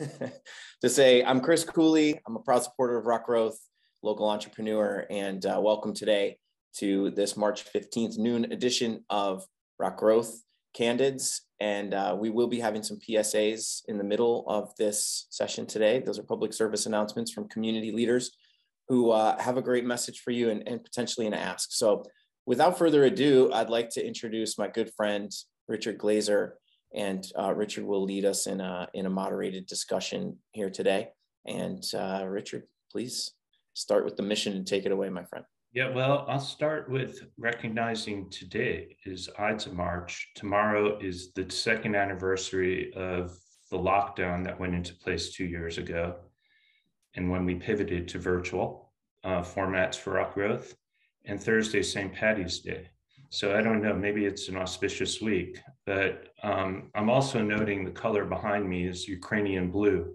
to say I'm Chris Cooley. I'm a proud supporter of RocGrowth, local entrepreneur, and uh, welcome today to this March 15th noon edition of RocGrowth Candids. And uh, we will be having some PSAs in the middle of this session today. Those are public service announcements from community leaders who uh, have a great message for you and, and potentially an ask. So without further ado, I'd like to introduce my good friend, Richard Glazer, and uh, Richard will lead us in a, in a moderated discussion here today. And uh, Richard, please start with the mission and take it away, my friend. Yeah, well, I'll start with recognizing today is Ides of March. Tomorrow is the second anniversary of the lockdown that went into place two years ago. And when we pivoted to virtual uh, formats for RocGrowth, and Thursday, St. Patty's Day. So I don't know, maybe it's an auspicious week, but um, I'm also noting the color behind me is Ukrainian blue.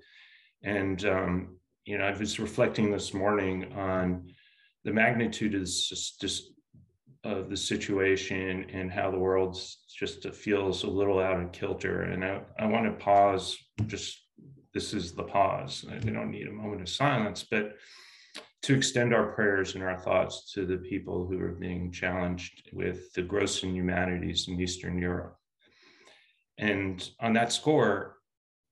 And, um, you know, I was reflecting this morning on the magnitude of this, of the situation and how the world just feels a little out of kilter. And I, I want to pause, just this is the pause. I don't need a moment of silence, but to extend our prayers and our thoughts to the people who are being challenged with the gross inhumanities in Eastern Europe. And on that score,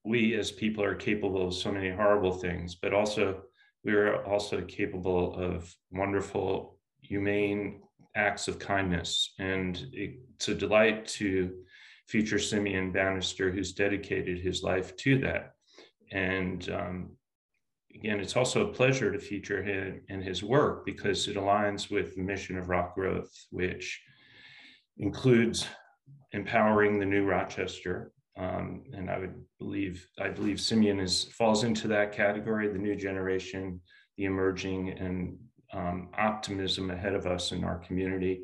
we as people are capable of so many horrible things, but also we are also capable of wonderful, humane acts of kindness. And it's a delight to feature Simeon Banister, who's dedicated his life to that. And um, again, it's also a pleasure to feature him and his work because it aligns with the mission of RocGrowth, which includes empowering the new Rochester. Um, and I would believe, I believe Simeon is falls into that category, the new generation, the emerging and um, optimism ahead of us in our community.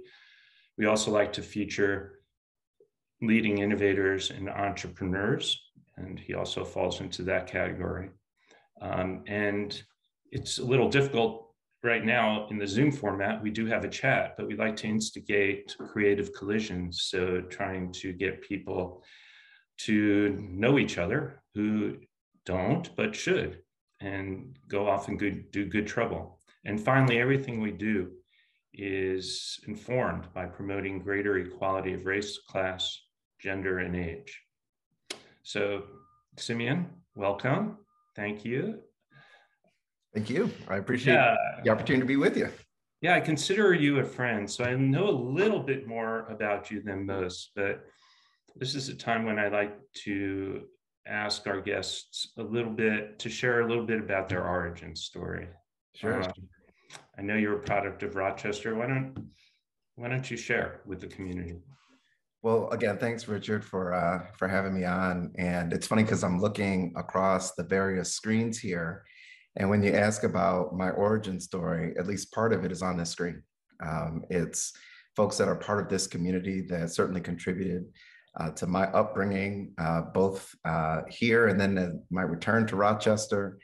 We also like to feature leading innovators and entrepreneurs, and he also falls into that category. Um, and it's a little difficult right now in the Zoom format. We do have a chat, but we like to instigate creative collisions. So trying to get people to know each other who don't, but should, and go off and good, do good trouble. And finally, everything we do is informed by promoting greater equality of race, class, gender, and age. So, Simeon, welcome. Thank you. Thank you. I appreciate yeah. the opportunity to be with you. Yeah, I consider you a friend, so I know a little bit more about you than most, but this is a time when I like to ask our guests a little bit to share a little bit about their origin story. Sure. Um, I know you're a product of Rochester. Why don't why don't you share with the community? Well, again, thanks, Richard, for uh, for having me on. And it's funny because I'm looking across the various screens here, and when you ask about my origin story, at least part of it is on the screen. Um, it's folks that are part of this community that certainly contributed uh, to my upbringing, uh, both uh, here and then my return to Rochester.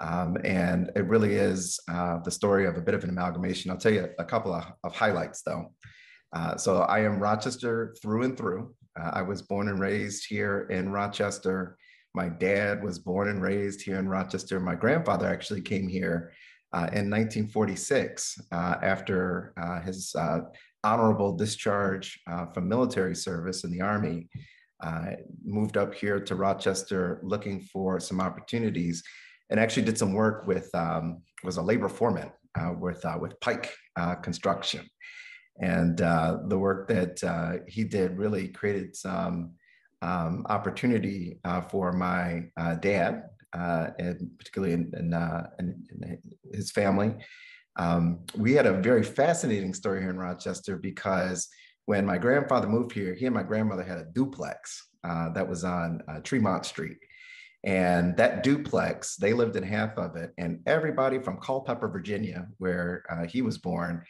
Um, and it really is uh, the story of a bit of an amalgamation. I'll tell you a couple of, of highlights, though. Uh, so I am Rochester through and through. Uh, I was born and raised here in Rochester. My dad was born and raised here in Rochester. My grandfather actually came here uh, in 1946 uh, after uh, his honorable discharge from military service in the Army. moved up here to Rochester looking for some opportunities and actually did some work with, um, was a labor foreman with, with Pike Construction. And uh, the work that uh, he did really created some um, opportunity uh, for my uh, dad, uh, and particularly in, uh, in, in his family. Um, we had a very fascinating story here in Rochester because when my grandfather moved here, he and my grandmother had a duplex that was on Tremont Street. And that duplex, they lived in half of it. And everybody from Culpeper, Virginia, where uh, he was born,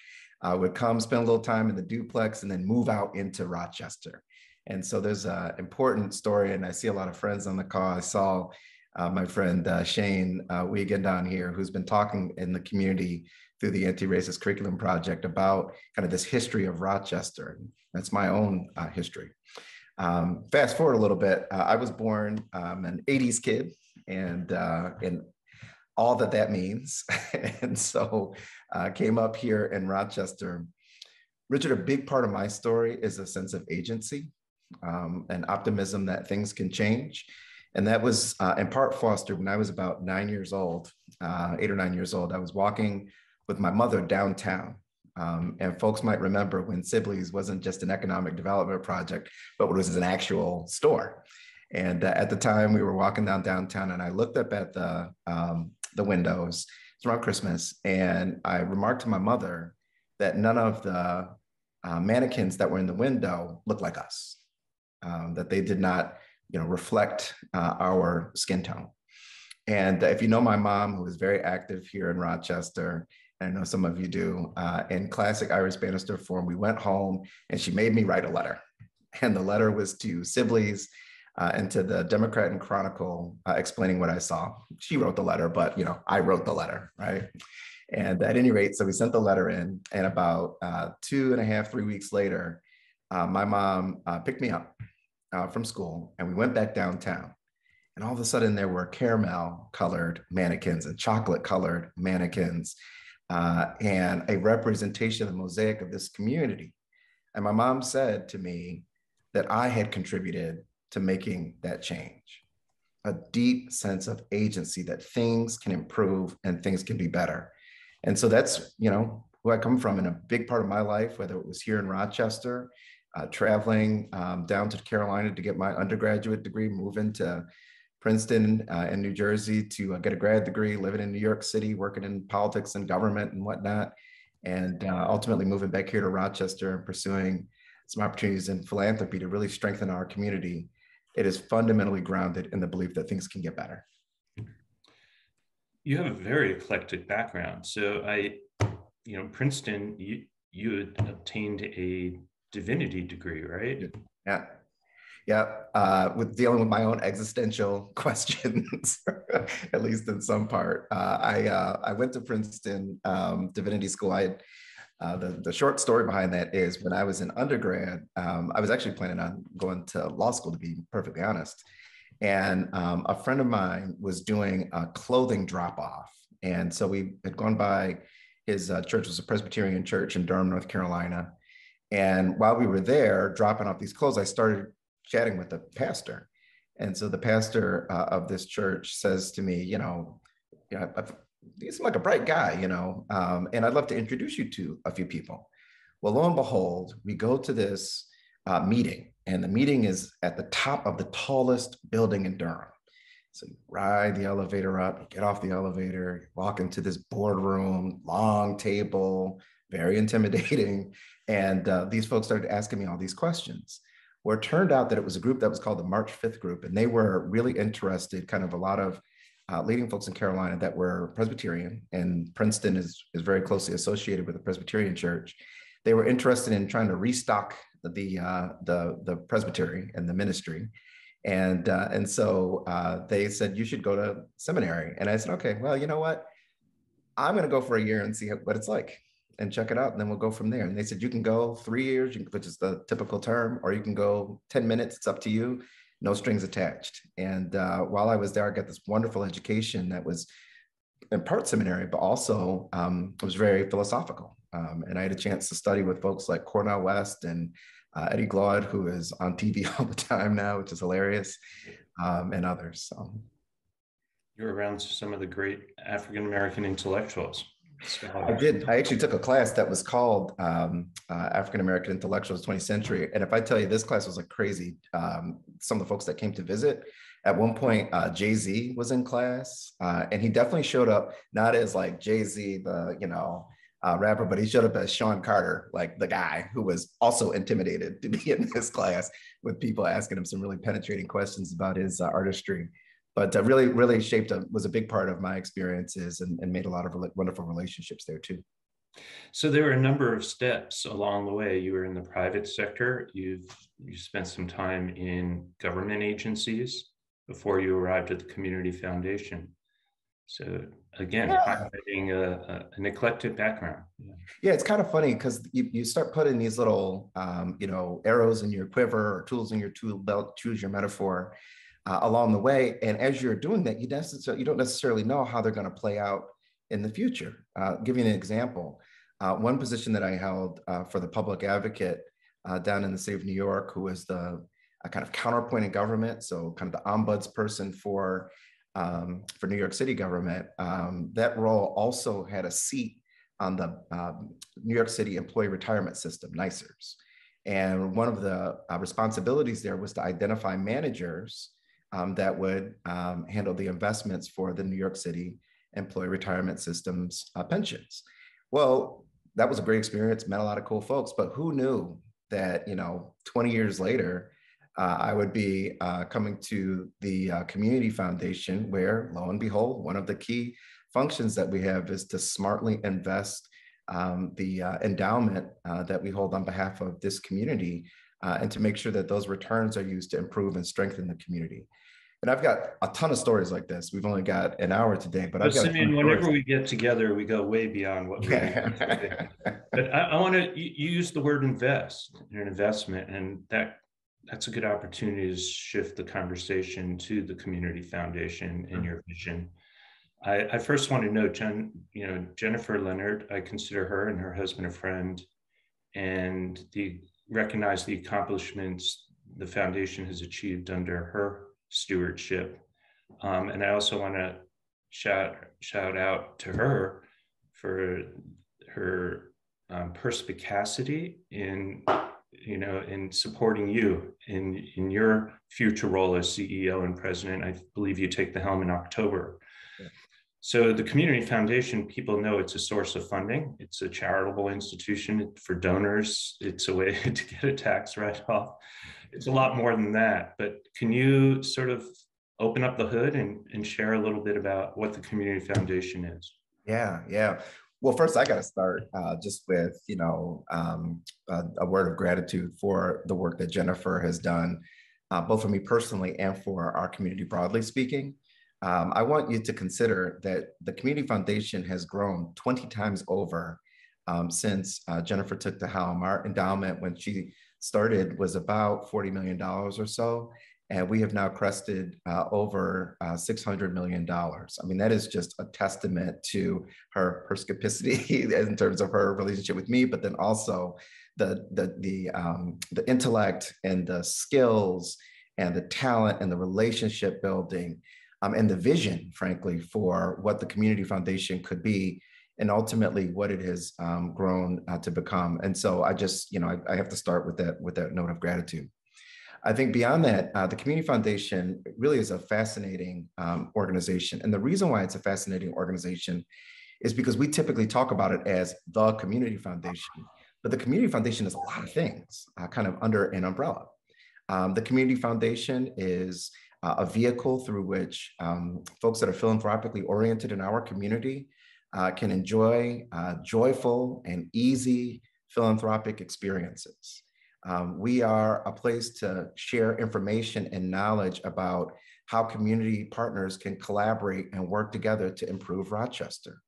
uh, would come spend a little time in the duplex and then move out into Rochester. And so there's an important story, and I see a lot of friends on the call. I saw uh, my friend uh, Shane uh, Wiegand down here, who's been talking in the community through the Anti-Racist Curriculum Project about kind of this history of Rochester. That's my own uh, history. Um, fast forward a little bit, uh, I was born um, an 80s kid, and uh, and all that that means. and so uh, came up here in Rochester. Richard, a big part of my story is a sense of agency um, and optimism that things can change. And that was uh, in part fostered when I was about nine years old, uh, eight or nine years old. I was walking with my mother downtown. Um, and folks might remember when Sibley's wasn't just an economic development project, but it was an actual store. And uh, at the time, we were walking down downtown, and I looked up at the um, the windows. It's around Christmas, and I remarked to my mother that none of the uh, mannequins that were in the window looked like us. Um, that they did not, you know, reflect uh, our skin tone. And if you know my mom, who is very active here in Rochester, and I know some of you do, uh, in classic Iris Banister form, we went home and she made me write a letter. And the letter was to Sibley's uh, and to the Democrat and Chronicle uh, explaining what I saw. She wrote the letter, but you know, I wrote the letter, right? And at any rate, so we sent the letter in, and about uh, two and a half, three weeks later, uh, my mom uh, picked me up uh, from school, and we went back downtown. And all of a sudden, there were caramel colored mannequins and chocolate colored mannequins, and a representation of the mosaic of this community. And my mom said to me that I had contributed to making that change. A deep sense of agency that things can improve and things can be better. And so that's, you know, who I come from in a big part of my life, whether it was here in Rochester, uh, traveling um, down to Carolina to get my undergraduate degree, moving to Princeton uh, in New Jersey to uh, get a grad degree, living in New York City, working in politics and government and whatnot, and uh, ultimately moving back here to Rochester and pursuing some opportunities in philanthropy to really strengthen our community it is fundamentally grounded in the belief that things can get better. You have a very eclectic background. So I, you know, Princeton, you you had obtained a divinity degree, right? Yeah. Yeah, uh, with dealing with my own existential questions, at least in some part. Uh, I uh, I went to Princeton um, Divinity School. I had uh, the, the short story behind that is when I was in undergrad, um, I was actually planning on going to law school, to be perfectly honest. And um, a friend of mine was doing a clothing drop off. And so we had gone by his uh, church was a Presbyterian church in Durham, North Carolina. And while we were there dropping off these clothes, I started chatting with the pastor. And so the pastor uh, of this church says to me, you know, you know, you seem like a bright guy, you know, um, and I'd love to introduce you to a few people. Well, lo and behold, we go to this uh, meeting, and the meeting is at the top of the tallest building in Durham. So you ride the elevator up, you get off the elevator, you walk into this boardroom, long table, very intimidating. And uh, these folks started asking me all these questions. Where it turned out that it was a group that was called the March 5th group, and they were really interested, kind of a lot of uh, leading folks in Carolina that were Presbyterian, and Princeton is, is very closely associated with the Presbyterian Church. They were interested in trying to restock the uh, the the presbytery and the ministry, and uh, and so uh, they said you should go to seminary. And I said, okay, well, you know what, I'm going to go for a year and see what it's like and check it out, and then we'll go from there. And they said you can go three years, which is the typical term, or you can go ten minutes. It's up to you no strings attached. And uh, while I was there, I got this wonderful education that was in part seminary, but also um, was very philosophical. Um, and I had a chance to study with folks like Cornel West and uh, Eddie Glaude, who is on TV all the time now, which is hilarious, um, and others. So. You're around some of the great African American intellectuals. I did. I actually took a class that was called um, uh, African American Intellectuals 20th Century. And if I tell you this class was like crazy, um, some of the folks that came to visit, at one point, uh, Jay Z was in class, uh, and he definitely showed up not as like Jay Z, the you know uh, rapper, but he showed up as Sean Carter, like the guy who was also intimidated to be in this class with people asking him some really penetrating questions about his uh, artistry but uh, really, really shaped a, was a big part of my experiences and, and made a lot of re- wonderful relationships there too. So there were a number of steps along the way. You were in the private sector. You've you spent some time in government agencies before you arrived at the community foundation. So again, yeah. highlighting a, a, an eclectic background. Yeah, yeah it's kind of funny because you, you start putting these little, um, you know, arrows in your quiver or tools in your tool belt, choose your metaphor uh, along the way. And as you're doing that, you, you don't necessarily know how they're going to play out in the future. Uh, give you an example. Uh, one position that I held uh, for the public advocate uh, down in the state of New York, who was the kind of counterpoint in government, so kind of the ombuds person for um, for New York City government. Um, that role also had a seat on the um, New York City Employee Retirement System, NYCERS. And one of the uh, responsibilities there was to identify managers um, that would um, handle the investments for the New York City Employee Retirement System's uh, pensions. Well, that was a great experience, met a lot of cool folks, but who knew that, you know, 20 years later, uh, I would be uh, coming to the uh, Community Foundation, where lo and behold, one of the key functions that we have is to smartly invest um, the uh, endowment uh, that we hold on behalf of this community uh, and to make sure that those returns are used to improve and strengthen the community. And I've got a ton of stories like this. We've only got an hour today, but, but I've got Simeon, whenever we get together, we go way beyond what we But I, I want to use the word invest, an investment, and that that's a good opportunity to shift the conversation to the community foundation and your vision. I, I first want to know, Jen, you know, Jennifer Leonard, I consider her and her husband a friend and the recognize the accomplishments the foundation has achieved under her stewardship. Um, and I also want to shout shout out to her for her um, perspicacity in you know in supporting you in in your future role as CEO and president. I believe you take the helm in October. So the Community Foundation, people know it's a source of funding. It's a charitable institution for donors. It's a way to get a tax write-off. It's a lot more than that. But can you sort of open up the hood and, and share a little bit about what the Community Foundation is? Yeah, yeah. Well, first I got to start uh, just with you know um, a, a, word of gratitude for the work that Jennifer has done, uh, both for me personally and for our community broadly speaking um, I want you to consider that the Community Foundation has grown 20 times over um, since uh, Jennifer took the helm. Our endowment, when she started, was about $40 million or so. And we have now crested uh, over uh, $600 million. I mean, that is just a testament to her perspicacity in terms of her relationship with me, but then also the, the, the, um, the intellect and the skills and the talent and the relationship building um, and the vision, frankly, for what the Community Foundation could be and ultimately what it has um, grown uh, to become. And so I just, you know, I, I, have to start with that with that note of gratitude. I think beyond that, uh, the Community Foundation really is a fascinating um, organization. And the reason why it's a fascinating organization is because we typically talk about it as the Community Foundation, but the Community Foundation is a lot of things uh, kind of under an umbrella. Um, the Community Foundation is uh, a vehicle through which um, folks that are philanthropically oriented in our community uh, can enjoy uh, joyful and easy philanthropic experiences. Um, we are a place to share information and knowledge about how community partners can collaborate and work together to improve Rochester.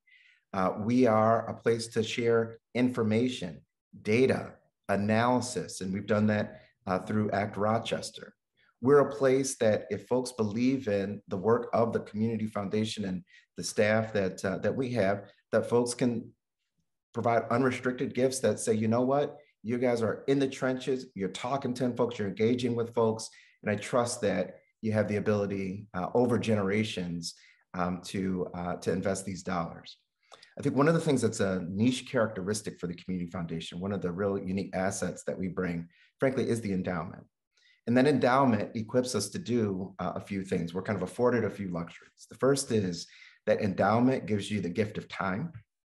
Uh, we are a place to share information, data, analysis, and we've done that uh, through ACT Rochester we're a place that if folks believe in the work of the community foundation and the staff that uh, that we have that folks can provide unrestricted gifts that say you know what? You guys are in the trenches. You're talking to folks. You're engaging with folks. And i trust that you have the ability uh, over generations um, to uh, to invest these dollars. I think one of the things that's a niche characteristic for the community foundation one of the real unique assets that we bring frankly is the endowment and then endowment equips us to do uh, a few things. We're kind of afforded a few luxuries. The first is that endowment gives you the gift of time,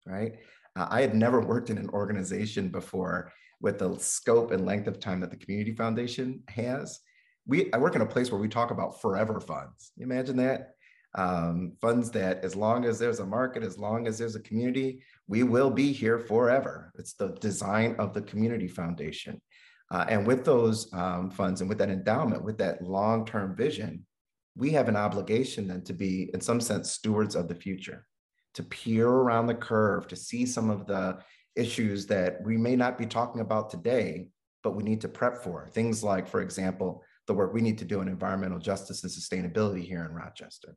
right? Uh, I had never worked in an organization before with the scope and length of time that the Community Foundation has. We, I work in a place where we talk about forever funds. Imagine that. Um, funds that as long as there's a market, as long as there's a community, we will be here forever. It's the design of the Community Foundation. Uh, and with those um, funds and with that endowment, with that long term vision, we have an obligation then to be, in some sense, stewards of the future, to peer around the curve, to see some of the issues that we may not be talking about today, but we need to prep for. Things like, for example, the work we need to do in environmental justice and sustainability here in Rochester.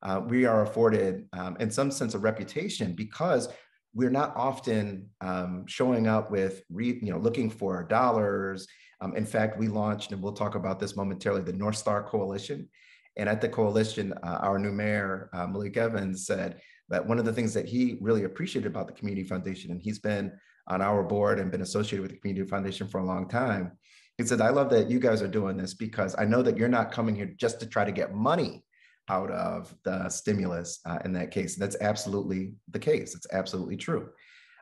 Uh, we are afforded, um, in some sense, a reputation because we're not often um, showing up with, re, you know, looking for dollars. Um, in fact, we launched, and we'll talk about this momentarily, the North Star Coalition. And at the coalition, uh, our new mayor, uh, Malik Evans, said that one of the things that he really appreciated about the Community Foundation, and he's been on our board and been associated with the Community Foundation for a long time, he said, I love that you guys are doing this because I know that you're not coming here just to try to get money out of the stimulus uh, in that case. That's absolutely the case. It's absolutely true.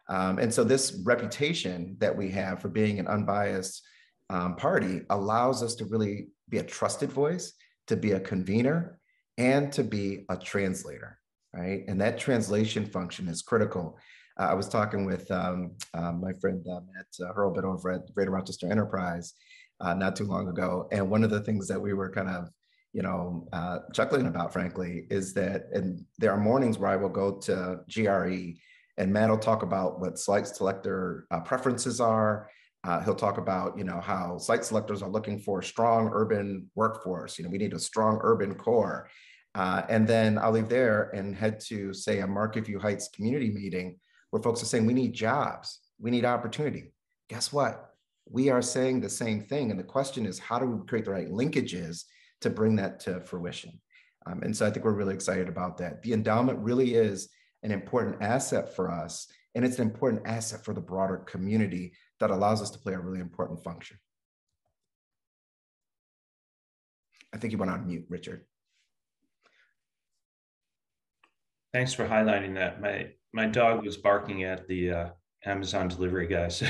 Um, and so this reputation that we have for being an unbiased um, party allows us to really be a trusted voice, to be a convener, and to be a translator, right? And that translation function is critical. Uh, I was talking with um, uh, my friend uh, Matt uh, Hurlbut over at Greater Rochester Enterprise uh, not too long ago. And one of the things that we were kind of you know, uh, chuckling about, frankly, is that, and there are mornings where I will go to GRE and Matt will talk about what site selector uh, preferences are. Uh, he'll talk about, you know, how site selectors are looking for a strong urban workforce. You know, we need a strong urban core. Uh, and then I'll leave there and head to, say, a Marketview Heights community meeting where folks are saying, we need jobs, we need opportunity. Guess what? We are saying the same thing. And the question is, how do we create the right linkages to bring that to fruition. Um, and so I think we're really excited about that. The endowment really is an important asset for us, and it's an important asset for the broader community that allows us to play a really important function. I think you went on mute, Richard. Thanks for highlighting that. My my dog was barking at the uh, Amazon delivery guys.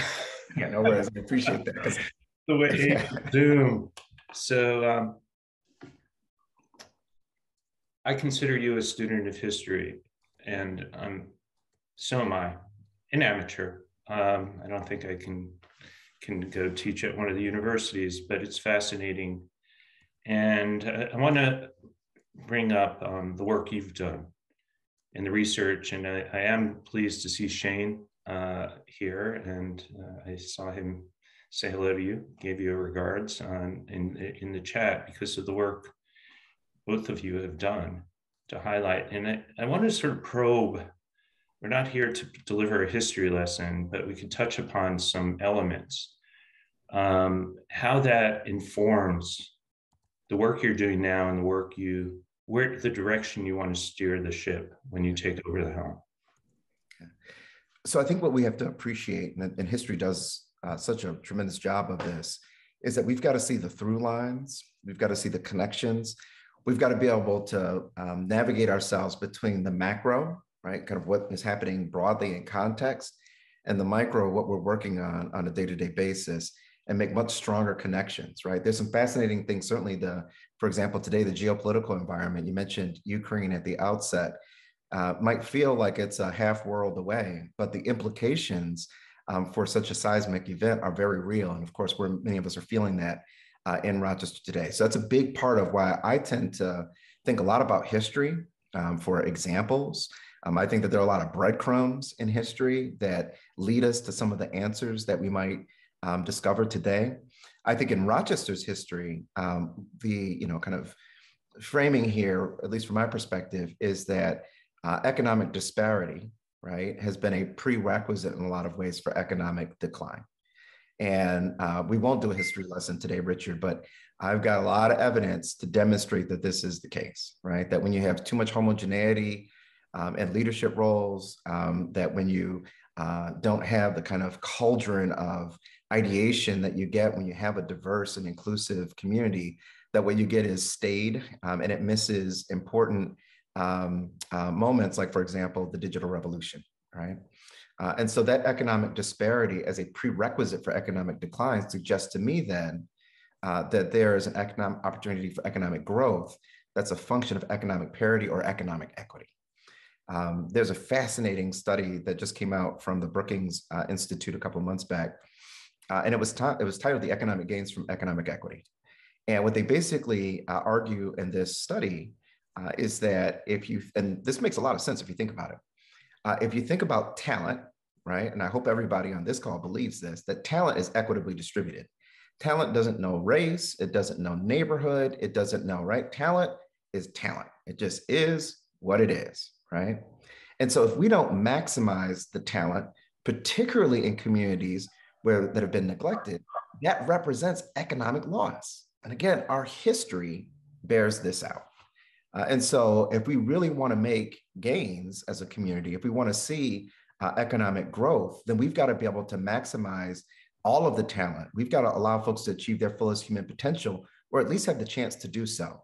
yeah, no worries. I appreciate that. the way Zoom. So um, I consider you a student of history, and um, so am I, an amateur. Um, I don't think I can can go teach at one of the universities, but it's fascinating. And I, I want to bring up um, the work you've done in the research, and I, I am pleased to see Shane uh, here, and uh, I saw him say hello to you, gave you regards on, in in the chat because of the work both of you have done to highlight. And I, I want to sort of probe. We're not here to deliver a history lesson, but we can touch upon some elements. Um, how that informs the work you're doing now and the work you, where the direction you want to steer the ship when you take over the helm. So I think what we have to appreciate, and, and history does uh, such a tremendous job of this, is that we've got to see the through lines, we've got to see the connections, we've got to be able to um, navigate ourselves between the macro, right, kind of what is happening broadly in context, and the micro, what we're working on on a day-to-day basis, and make much stronger connections, right? There's some fascinating things. Certainly, the, for example, today the geopolitical environment. You mentioned Ukraine at the outset. Uh, might feel like it's a half world away, but the implications um, for such a seismic event are very real. And of course, we're, many of us are feeling that uh, in Rochester today. So that's a big part of why I tend to think a lot about history um, for examples. Um, I think that there are a lot of breadcrumbs in history that lead us to some of the answers that we might um, discover today. I think in Rochester's history, um, the you know kind of framing here, at least from my perspective, is that uh, economic disparity, right, has been a prerequisite in a lot of ways for economic decline. And uh, we won't do a history lesson today, Richard, but I've got a lot of evidence to demonstrate that this is the case, right? That when you have too much homogeneity um, and leadership roles, um, that when you uh, don't have the kind of cauldron of ideation that you get when you have a diverse and inclusive community, that what you get is stayed um, and it misses important um, uh, moments, like, for example, the digital revolution, right? Uh, and so that economic disparity as a prerequisite for economic decline suggests to me then uh, that there is an economic opportunity for economic growth that's a function of economic parity or economic equity. Um, there's a fascinating study that just came out from the Brookings uh, Institute a couple of months back, uh, and it was, it was titled The Economic Gains from Economic Equity. And what they basically uh, argue in this study uh, is that if you, and this makes a lot of sense if you think about it, uh, if you think about talent, right, and I hope everybody on this call believes this, that talent is equitably distributed. Talent doesn't know race, it doesn't know neighborhood, it doesn't know, right? Talent is talent. It just is what it is, right? And so if we don't maximize the talent, particularly in communities where that have been neglected, that represents economic loss. And again, our history bears this out. Uh, and so if we really want to make gains as a community, if we want to see uh, economic growth, then we've got to be able to maximize all of the talent. We've got to allow folks to achieve their fullest human potential, or at least have the chance to do so.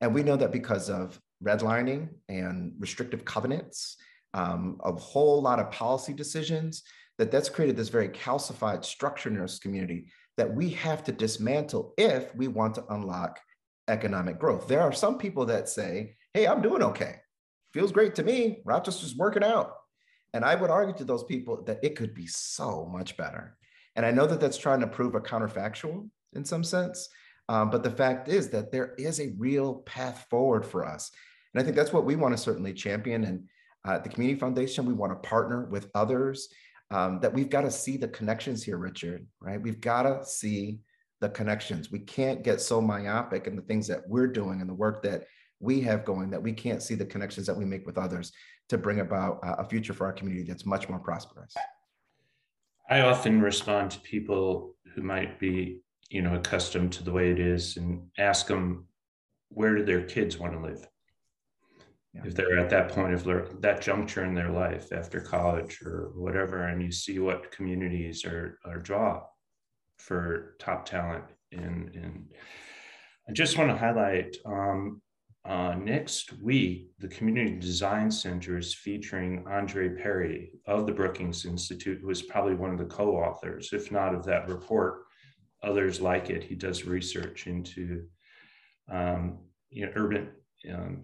And we know that because of redlining and restrictive covenants, um, a whole lot of policy decisions, that that's created this very calcified structure in our community that we have to dismantle if we want to unlock economic growth. There are some people that say, hey, I'm doing okay. Feels great to me. Rochester's working out. And I would argue to those people that it could be so much better. And I know that that's trying to prove a counterfactual in some sense. Um, but the fact is that there is a real path forward for us. And I think that's what we want to certainly champion. And uh, the Community Foundation, we want to partner with others um, that we've got to see the connections here, Richard, right? We've got to see the connections. We can't get so myopic in the things that we're doing and the work that we have going that we can't see the connections that we make with others to bring about a future for our community that's much more prosperous. I often respond to people who might be, you know, accustomed to the way it is and ask them, where do their kids want to live? Yeah. If they're at that point of that juncture in their life after college or whatever, and you see what communities are, are draw for top talent. And, I just want to highlight um, uh, next week, the Community Design Center is featuring Andre Perry of the Brookings Institute, who is probably one of the co authors, if not of that report, others like it. He does research into um, you know, urban, um,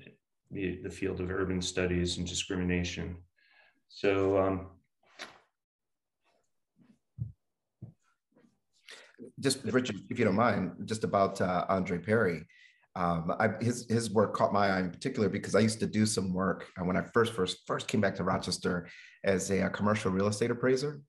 the, the field of urban studies and discrimination. So, just Richard, if you don't mind, just about uh, Andre Perry. Um, I, his his work caught my eye in particular because I used to do some work uh, when I first first first came back to Rochester as a, a commercial real estate appraiser,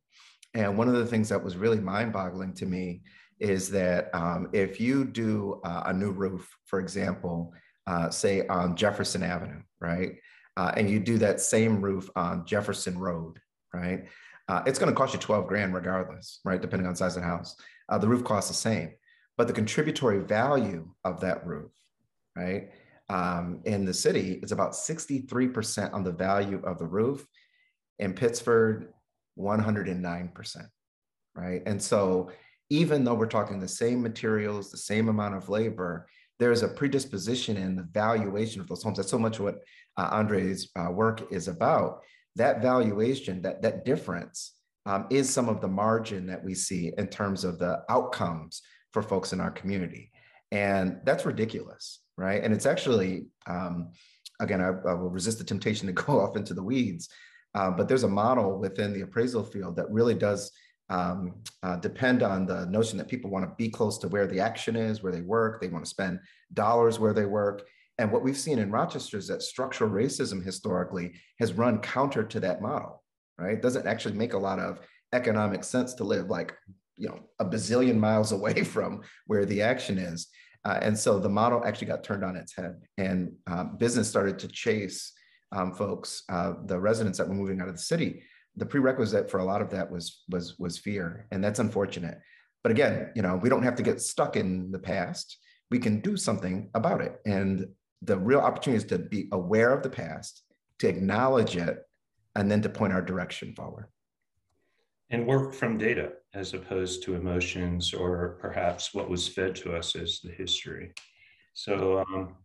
and one of the things that was really mind boggling to me is that um, if you do uh, a new roof, for example, uh, say on Jefferson Avenue, right, uh, and you do that same roof on Jefferson Road, right, uh, it's going to cost you twelve grand regardless, right, depending on size of the house. Uh, the roof costs the same but the contributory value of that roof, right, um, in the city is about 63% on the value of the roof. In Pittsford, 109%, right? And so even though we're talking the same materials, the same amount of labor, there's a predisposition in the valuation of those homes. That's so much what uh, Andre's uh, work is about. That valuation, that, that difference um, is some of the margin that we see in terms of the outcomes for folks in our community. And that's ridiculous, right? And it's actually, um, again, I, I, will resist the temptation to go off into the weeds, uh, but there's a model within the appraisal field that really does um, uh, depend on the notion that people want to be close to where the action is, where they work, they want to spend dollars where they work. And what we've seen in Rochester is that structural racism historically has run counter to that model, right? It doesn't actually make a lot of economic sense to live like you know a bazillion miles away from where the action is. Uh, and so the model actually got turned on its head. And um, business started to chase um, folks uh, the residents that were moving out of the city. The prerequisite for a lot of that was was was fear. And that's unfortunate. But again you know we don't have to get stuck in the past. We can do something about it. And the real opportunity is to be aware of the past to acknowledge it and then to point our direction forward and work from data as opposed to emotions or perhaps what was fed to us as the history. So um,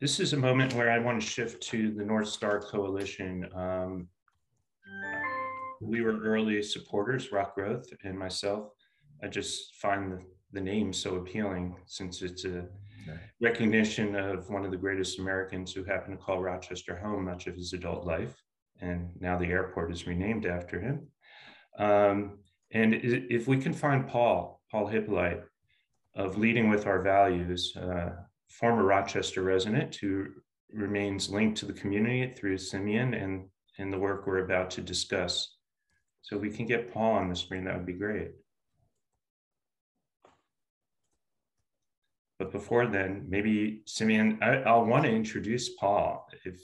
this is a moment where I want to shift to the North Star Coalition. Um, we were early supporters, RocGrowth and myself. I just find the, the name so appealing since it's a recognition of one of the greatest Americans who happened to call Rochester home much of his adult life. And now the airport is renamed after him. Um, and if we can find Paul, Paul Hippolyte, of leading with our values, uh, former Rochester resident who remains linked to the community through Simeon and, and the work we're about to discuss. So we can get Paul on the screen, that would be great. But before then, maybe Simeon, I, will want to introduce Paul. If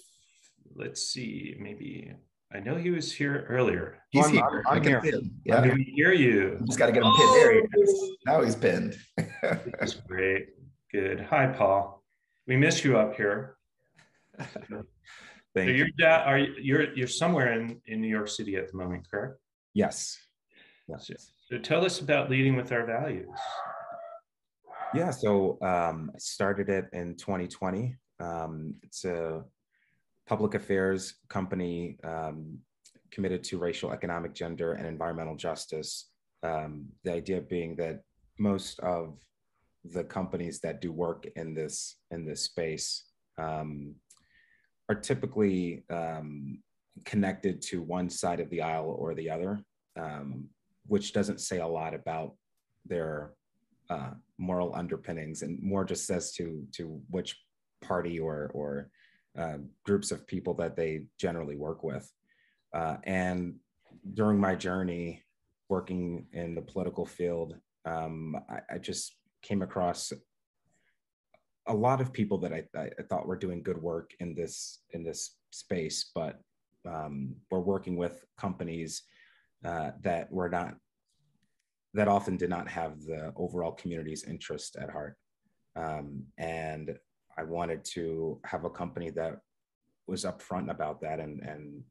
let's see, maybe I know he was here earlier. He's I'm, here. I'm, I'm here. Yeah. Can we hear you? Just got to get him pinned. There he is. Now he's pinned. That's great. Good. Hi, Paul. We miss you up here. Thank so you're you. are you're you're somewhere in in New York City at the moment, correct? Yes. yes. So, so tell us about leading with our values. Yeah, so um, I started it in 2020. Um, it's a public affairs company um, committed to racial, economic, gender, and environmental justice. Um, the idea being that most of the companies that do work in this in this space um, are typically um, connected to one side of the aisle or the other, which doesn't say a lot about their uh, moral underpinnings and more just says to to which party or or uh, groups of people that they generally work with. Uh, and during my journey working in the political field, um, I, I, just came across a lot of people that I, I, thought were doing good work in this in this space, but um, were working with companies uh, that were not that often did not have the overall community's interest at heart. Um, and I wanted to have a company that was upfront about that and, and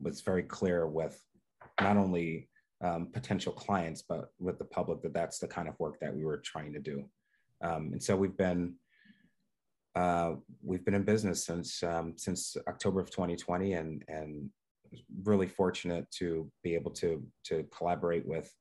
was very clear with not only um, potential clients, but with the public that that's the kind of work that we were trying to do. Um, and so we've been uh, we've been in business since um, since October of 2020, and and really fortunate to be able to to collaborate with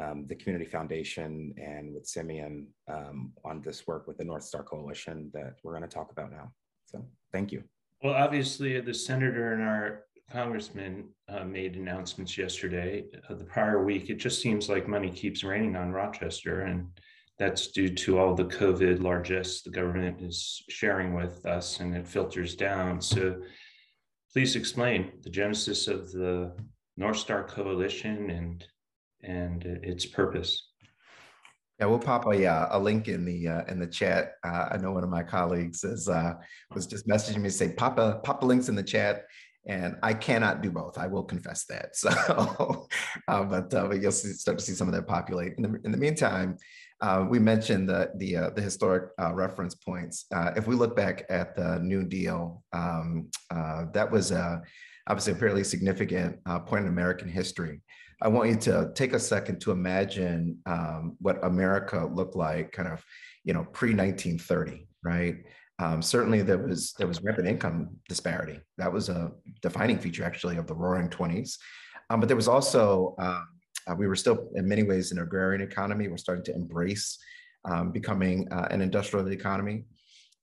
um, the Community Foundation and with Simeon um, on this work with the North Star Coalition that we're going to talk about now. So thank you. Well, obviously, the senator and our congressman uh, made announcements yesterday. Uh, the prior week, it just seems like money keeps raining on Rochester, and that's due to all the COVID largesse the government is sharing with us, and it filters down. So, please explain the genesis of the North Star Coalition and and its purpose. Yeah, we'll pop a, uh, a link in the uh, in the chat. Uh, I know one of my colleagues is uh, was just messaging me to say pop a pop a links in the chat, and I cannot do both. I will confess that. So, uh, but, uh, but you'll see, start to see some of that populate. In the, in the meantime, we mentioned the the the historic reference points. if we look back at the New Deal, um, that was obviously a fairly significant point in American history. I want you to take a second to imagine um, what America looked like, kind of, you know, pre 1930, right? Um, certainly, there was there was rampant income disparity. That was a defining feature, actually, of the Roaring Twenties. Um, but there was also um, uh, we were still, in many ways, an agrarian economy. We're starting to embrace um, becoming uh, an industrial economy.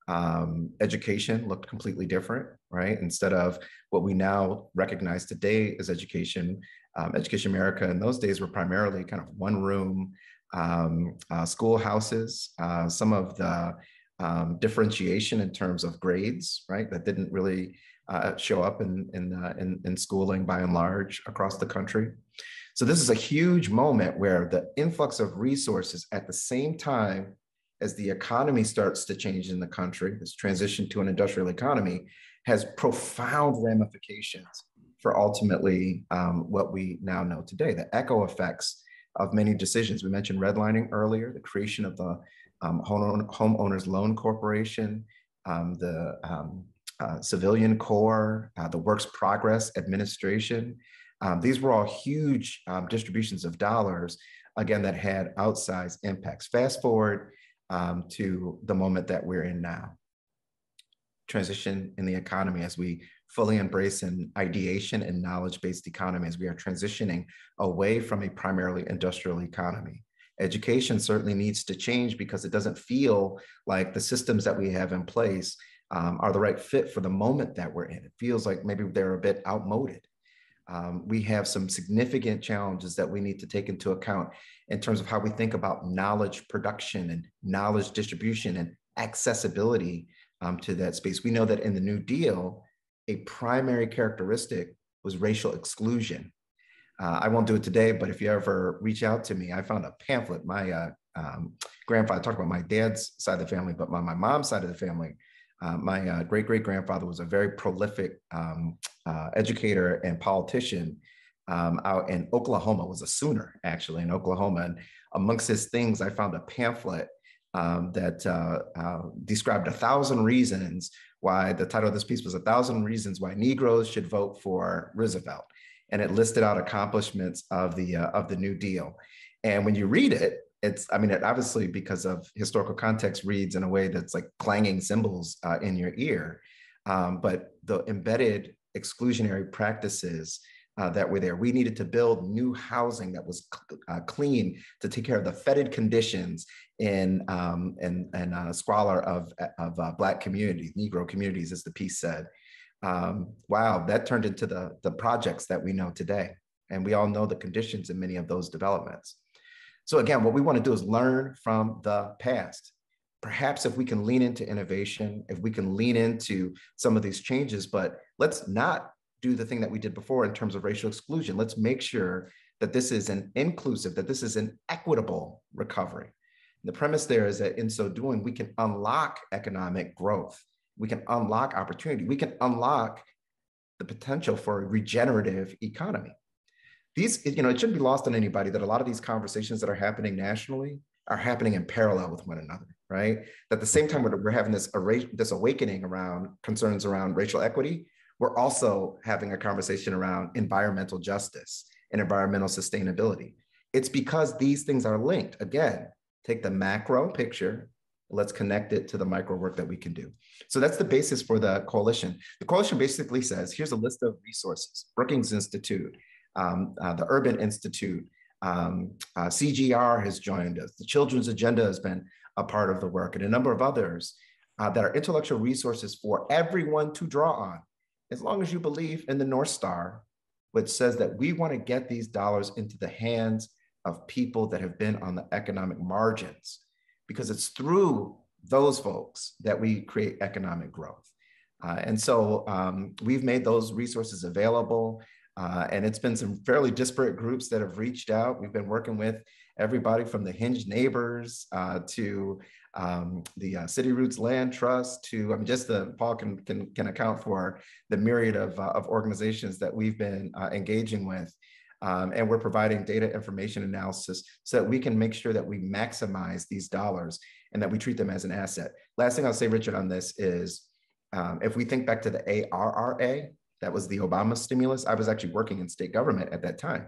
Um, education looked completely different, right? Instead of what we now recognize today as education, um, Education America in those days were primarily kind of one room um, uh, schoolhouses. Uh, some of the um, differentiation in terms of grades, right, that didn't really uh, show up in, in, uh, in, in schooling by and large across the country. So this is a huge moment where the influx of resources at the same time as the economy starts to change in the country, this transition to an industrial economy has profound ramifications for ultimately um, what we now know today, the echo effects of many decisions. We mentioned redlining earlier, the creation of the um, home, homeowners loan corporation, um, the um, uh, civilian corps, uh, the works progress administration. Um, these were all huge um, distributions of dollars, again, that had outsized impacts. Fast forward to the moment that we're in now. Transition in the economy as we fully embrace an ideation and knowledge-based economy as we are transitioning away from a primarily industrial economy. Education certainly needs to change because it doesn't feel like the systems that we have in place um, are the right fit for the moment that we're in. It feels like maybe they're a bit outmoded. Um, we have some significant challenges that we need to take into account in terms of how we think about knowledge production and knowledge distribution and accessibility um, to that space. We know that in the New Deal, a primary characteristic was racial exclusion. Uh, I won't do it today, but if you ever reach out to me, I found a pamphlet. My uh, um, grandfather talked about my dad's side of the family, but my, my mom's side of the family, uh, my uh, great great grandfather was a very prolific um, uh, educator and politician um, out in Oklahoma. Was a Sooner actually in Oklahoma, and amongst his things, I found a pamphlet um, that uh, uh, described a thousand reasons why the title of this piece was a thousand reasons why Negroes should vote for Roosevelt, and it listed out accomplishments of the uh, of the New Deal. And when you read it, it's I mean, it obviously because of historical context reads in a way that's like clanging cymbals uh, in your ear, um, but the embedded exclusionary practices uh, that were there. We needed to build new housing that was uh, clean to take care of the fetid conditions in um, and and uh, squalor of of uh, black communities, Negro communities, as the piece said. Um, wow, that turned into the the projects that we know today, and we all know the conditions in many of those developments. So again, what we want to do is learn from the past. Perhaps if we can lean into innovation, if we can lean into some of these changes, but let's not do the thing that we did before in terms of racial exclusion. Let's make sure that this is an inclusive, that this is an equitable recovery. The premise there is that in so doing, we can unlock economic growth. We can unlock opportunity. We can unlock the potential for a regenerative economy. These, you know, it shouldn't be lost on anybody that a lot of these conversations that are happening nationally are happening in parallel with one another, right? At the same time, we're having this, this awakening around concerns around racial equity we're also having a conversation around environmental justice and environmental sustainability. It's because these things are linked. Again, take the macro picture, let's connect it to the micro work that we can do. So that's the basis for the coalition. The coalition basically says here's a list of resources Brookings Institute, um, uh, the Urban Institute, um, uh, CGR has joined us, the Children's Agenda has been a part of the work, and a number of others uh, that are intellectual resources for everyone to draw on as long as you believe in the North Star, which says that we want to get these dollars into the hands of people that have been on the economic margins, because it's through those folks that we create economic growth. Uh, and so um, we've made those resources available. Uh, and it's been some fairly disparate groups that have reached out. We've been working with everybody from the Hinged Neighbors uh, to um, the uh, City Roots Land Trust to, I mean, just the, Paul can, can, can account for the myriad of, uh, of organizations that we've been uh, engaging with. Um, and we're providing data information analysis so that we can make sure that we maximize these dollars and that we treat them as an asset. Last thing I'll say, Richard, on this is um, if we think back to the ARRA, that was the Obama stimulus, I was actually working in state government at that time.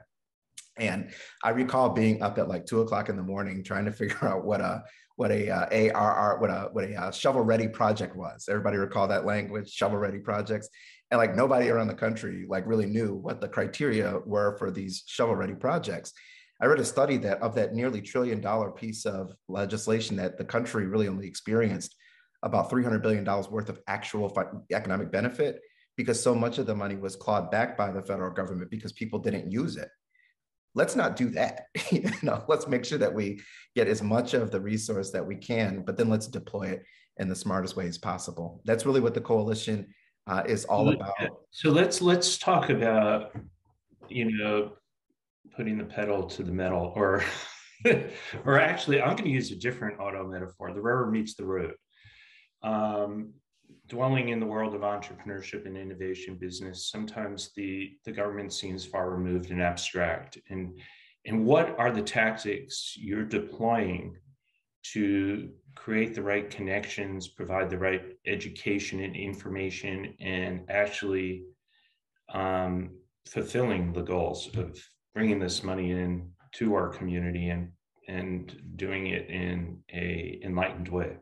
And I recall being up at like two o'clock in the morning trying to figure out what a what a uh, ARR what a what a uh, shovel ready project was. Everybody recall that language, shovel ready projects, and like nobody around the country like really knew what the criteria were for these shovel ready projects. I read a study that of that nearly trillion dollar piece of legislation that the country really only experienced about 300 billion dollars worth of actual economic benefit because so much of the money was clawed back by the federal government because people didn't use it. Let's not do that. You know let's make sure that we get as much of the resource that we can but then let's deploy it in the smartest ways possible. That's really what the coalition uh, is all about. so let's let's talk about you know putting the pedal to the metal or or actually i'm going to use a different auto metaphor. The rubber meets the road. Um, dwelling in the world of entrepreneurship and innovation business, sometimes the, the government seems far removed and abstract. And, and what are the tactics you're deploying to create the right connections, provide the right education and information, and actually um, fulfilling the goals of bringing this money in to our community and and doing it in a enlightened way.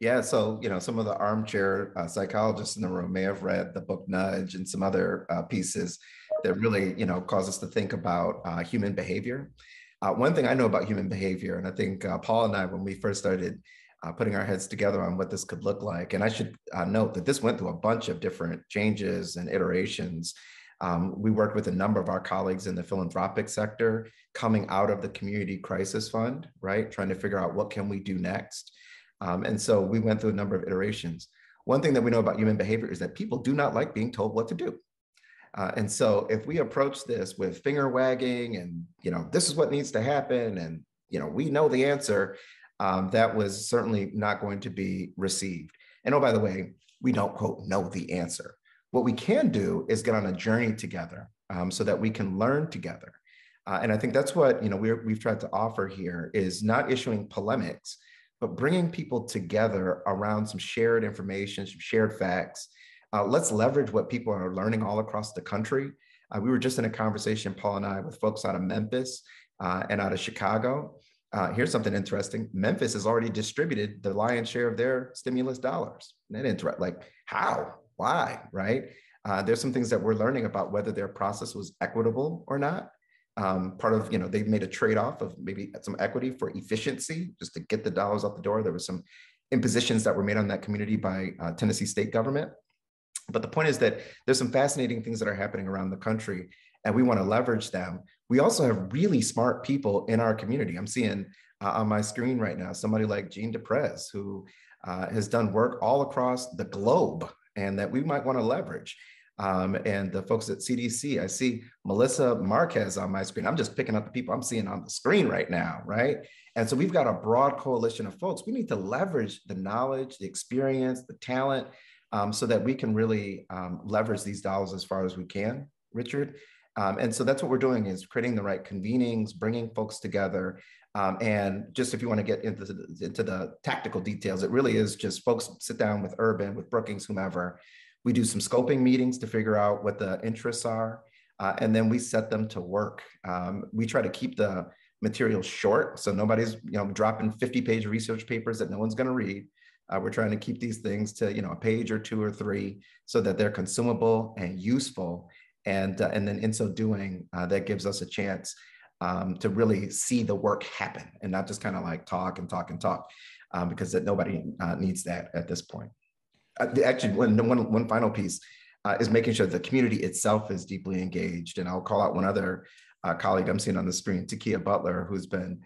Yeah, so you know, some of the armchair uh, psychologists in the room may have read the book Nudge and some other uh, pieces that really, you know, cause us to think about uh, human behavior. Uh, one thing I know about human behavior, and I think uh, Paul and I, when we first started uh, putting our heads together on what this could look like, and I should note that this went through a bunch of different changes and iterations. Um, we worked with a number of our colleagues in the philanthropic sector coming out of the community crisis fund, right? Trying to figure out what can we do next. Um, and so we went through a number of iterations. One thing that we know about human behavior is that people do not like being told what to do. Uh, and so if we approach this with finger wagging and, you know, this is what needs to happen and, you know, we know the answer, um, that was certainly not going to be received. And oh, by the way, we don't quote know the answer. What we can do is get on a journey together um, so that we can learn together. Uh, and I think that's what you know we we've tried to offer here is not issuing polemics, but bringing people together around some shared information, some shared facts. Uh, let's leverage what people are learning all across the country. Uh, we were just in a conversation, Paul and I, with folks out of Memphis uh, and out of Chicago. Uh, here's something interesting. Memphis has already distributed the lion's share of their stimulus dollars. That interest, like how, why, right? Uh, there's some things that we're learning about whether their process was equitable or not. Um, part of, you know, they've made a trade-off of maybe some equity for efficiency, just to get the dollars out the door. There was some impositions that were made on that community by uh, Tennessee state government. But the point is that there's some fascinating things that are happening around the country and we want to leverage them. We also have really smart people in our community. I'm seeing uh, on my screen right now somebody like Jean DePrez, who uh, has done work all across the globe and that we might want to leverage. Um, and the folks at CDC, I see Melissa Marquez on my screen. I'm just picking up the people I'm seeing on the screen right now, right? And so we've got a broad coalition of folks. We need to leverage the knowledge, the experience, the talent, um, so that we can really um, leverage these dollars as far as we can, Richard. Um, and so that's what we're doing is creating the right convenings, bringing folks together. Um, and just if you want to get into the, into the tactical details, it really is just folks sit down with Urban, with Brookings, whomever. We do some scoping meetings to figure out what the interests are. Uh, and then we set them to work. Um, we try to keep the material short. So nobody's you know dropping 50 page research papers that no one's going to read. Uh, we're trying to keep these things to you know a page or two or three so that they're consumable and useful and, uh, and then in so doing, uh, that gives us a chance um, to really see the work happen and not just kind of like talk and talk and talk um, because that nobody uh, needs that at this point. Uh, actually, one, one, one final piece uh, is making sure the community itself is deeply engaged. And I'll call out one other uh, colleague I'm seeing on the screen, Takia Butler, who's been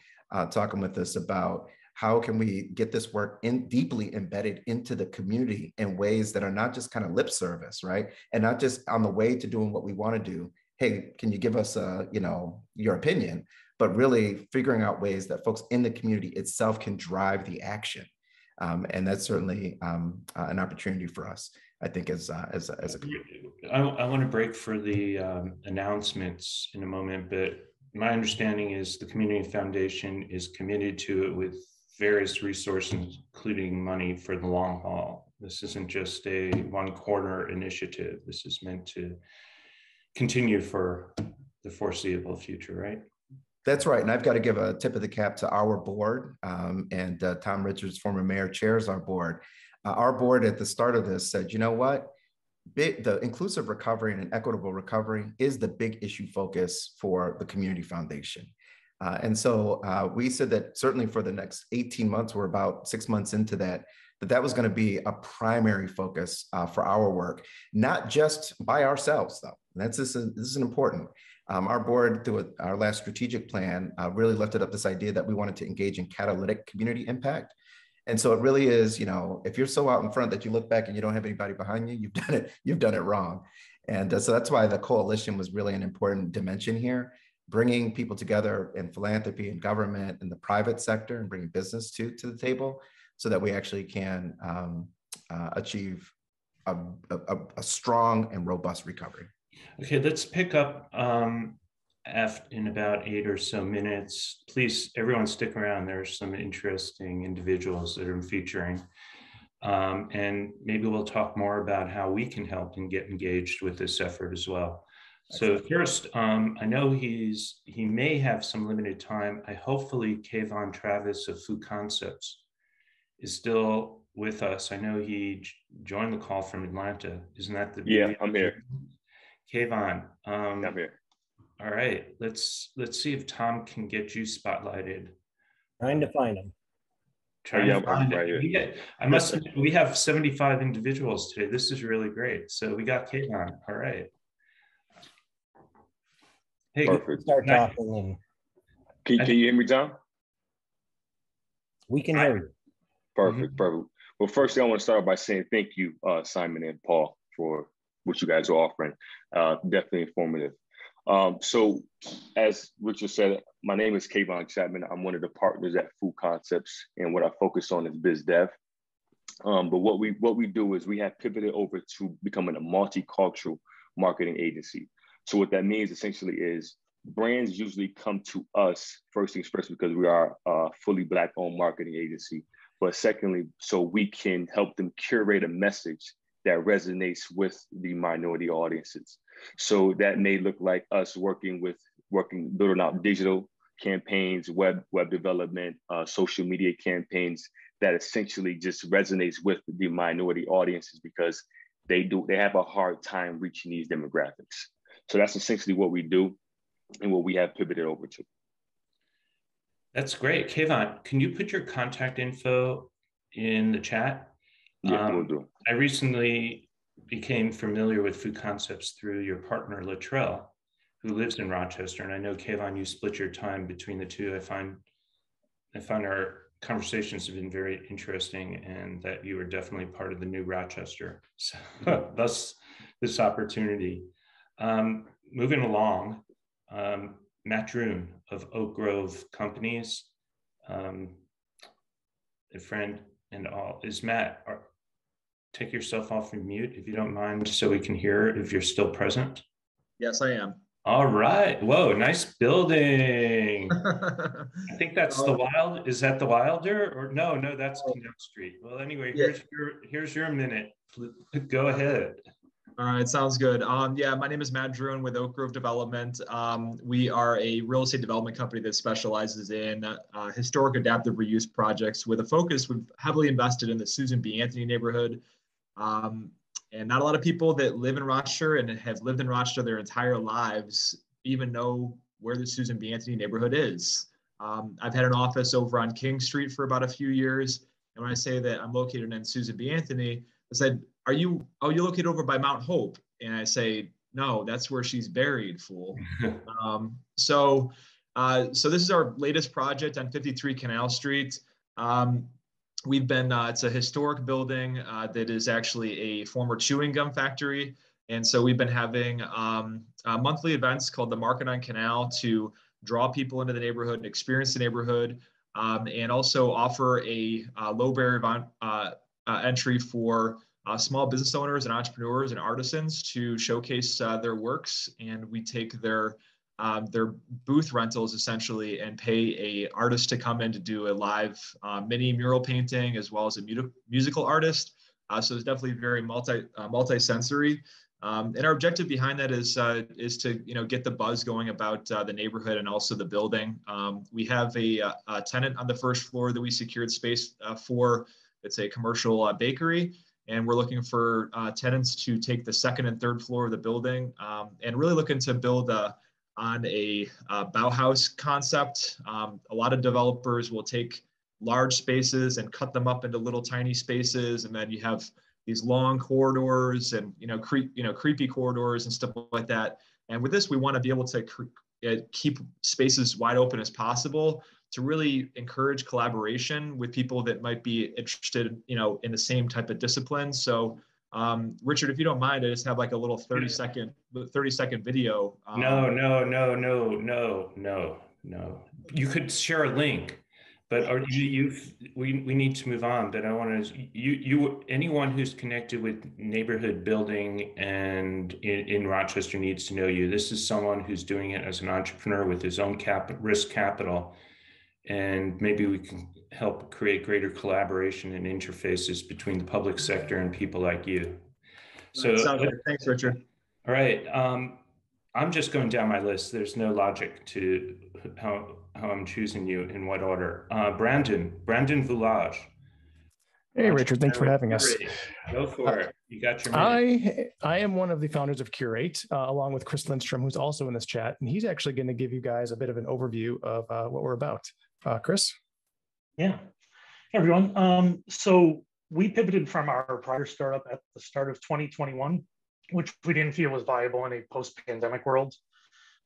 talking with us about how can we get this work in deeply embedded into the community in ways that are not just kind of lip service right? And not just on the way to doing what we want to do. Hey can you give us a you know your opinion? But really figuring out ways that folks in the community itself can drive the action um, and that's certainly um, uh, an opportunity for us i think as uh, as, as a community. I, want to break for the um, announcements in a moment but my understanding is the community foundation is committed to it with various resources, including money for the long haul. This isn't just a one corner initiative. This is meant to continue for the foreseeable future, right? That's right. And I've got to give a tip of the cap to our board. Um, and uh, Tom Richards, former mayor, chairs our board. Uh, our board at the start of this said, you know what? The inclusive recovery and an equitable recovery is the big issue focus for the community foundation. Uh, and so uh, we said that certainly for the next 18 months, we're about six months into that, that that was going to be a primary focus uh, for our work, not just by ourselves, though. That's this is, this is important. Um, our board, through our last strategic plan, uh, really lifted up this idea that we wanted to engage in catalytic community impact. And so it really is, you know, if you're so out in front that you look back and you don't have anybody behind you, you've done it, you've done it wrong. And uh, so that's why the coalition was really an important dimension here bringing people together in philanthropy and government and the private sector and bringing business to, to the table so that we actually can um, uh, achieve a, a, a, strong and robust recovery. Okay, let's pick up um, in about eight or so minutes. Please, everyone stick around. There's some interesting individuals that I'm featuring. Um, and maybe we'll talk more about how we can help and get engaged with this effort as well. So first, um, I know he's he may have some limited time. I hopefully Kayvon Travis of Food Concepts is still with us. I know he joined the call from Atlanta. Isn't that the yeah? I'm here. Kayvon. Um, I'm here. All right, let's let's see if Tom can get you spotlighted. Trying to find him. Trying yeah, to find right it. Get, I must. We have 75 individuals today. This is really great. So we got Kayvon. All right. Hey, Perfect. start talking and can, can you hear me, Tom? We can hear you. Perfect, mm-hmm. perfect. Well, firstly, I want to start by saying thank you, uh, Simon and Paul, for what you guys are offering. Uh, definitely informative. Um, so, as Richard said, my name is Kayvon Chapman. I'm one of the partners at Food Concepts, and what I focus on is biz dev. Um, but what we what we do is we have pivoted over to becoming a multicultural marketing agency. So what that means essentially is brands usually come to us first things first because we are a fully black owned marketing agency. But secondly, so we can help them curate a message that resonates with the minority audiences. So that may look like us working with working building out digital campaigns, web web development, uh, social media campaigns that essentially just resonates with the minority audiences because they do they have a hard time reaching these demographics. So that's essentially what we do and what we have pivoted over to. That's great. Kayvon, can you put your contact info in the chat? Yeah, um, we'll do. I recently became familiar with food concepts through your partner, Latrell, who lives in Rochester. And I know, Kayvon, you split your time between the two. I find I find our conversations have been very interesting and that you are definitely part of the new Rochester. So thus this opportunity. Um, moving along, um, Matt Drouin of Oak Grove Companies, um, a friend and all. Is Matt, are, take yourself off from mute if you don't mind so we can hear if you're still present? Yes, I am. All right. Whoa, nice building. I think that's the wild. Is that the Wilder or no? No, that's Canal Street. Well, anyway, here's your here's your minute. Go ahead. All right, sounds good. Um, yeah, my name is Matt Drouin with Oak Grove Development. Um, we are a real estate development company that specializes in uh, historic adaptive reuse projects with a focus. We've heavily invested in the Susan B. Anthony neighborhood. Um, and not a lot of people that live in Rochester and have lived in Rochester their entire lives even know where the Susan B. Anthony neighborhood is. Um, I've had an office over on King Street for about a few years. And when I say that I'm located in Susan B. Anthony, I said, Are you, oh, you're located over by Mount Hope? And I say, No, that's where she's buried, fool. um, so, uh, so this is our latest project on 53 Canal Street. Um, we've been, uh, it's a historic building uh, that is actually a former chewing gum factory. And so we've been having um, uh, monthly events called the Market on Canal to draw people into the neighborhood and experience the neighborhood, um, and also offer a uh, low barrier of uh, uh, entry for small business owners and entrepreneurs and artisans to showcase their works. And we take their um, their booth rentals essentially and pay a artist to come in to do a live uh, mini mural painting as well as a mu- musical artist. Uh, so it's definitely very multi uh, multi-sensory. Um, and our objective behind that is uh, is to you know get the buzz going about uh, the neighborhood and also the building. Um, we have a, a, tenant on the first floor that we secured space uh, for. It's a commercial bakery, and we're looking for tenants to take the second and third floor of the building um, and really looking to build a on a uh, Bauhaus concept. Um, a lot of developers will take large spaces and cut them up into little tiny spaces, and then you have these long corridors and you know creep you know creepy corridors and stuff like that. And with this, we want to be able to cre- uh, keep spaces wide open as possible to really encourage collaboration with people that might be interested, you know, in the same type of discipline. So um, Richard, if you don't mind, I just have like a little 30 second, 30 second video. Um, no, no, no, no, no, no, no. You could share a link, but are you, you we, we need to move on. But I want to, you, you, anyone who's connected with neighborhood building and in, in Rochester needs to know you. This is someone who's doing it as an entrepreneur with his own cap risk capital. And maybe we can help create greater collaboration and interfaces between the public sector and people like you. So thanks, Richard. All right. Um, I'm just going down my list. There's no logic to how, how I'm choosing you in what order. Uh, Brandon, Brandon Village. Hey, Richard. Thanks for having us. Go for it. You got your. Minute. I I am one of the founders of Curate, uh, along with Chris Lindstrom, who's also in this chat, and he's actually going to give you guys a bit of an overview of uh, what we're about. Uh, Chris. Yeah. Hey, everyone. Um, so we pivoted from our prior startup at the start of 2021, which we didn't feel was viable in a post-pandemic world.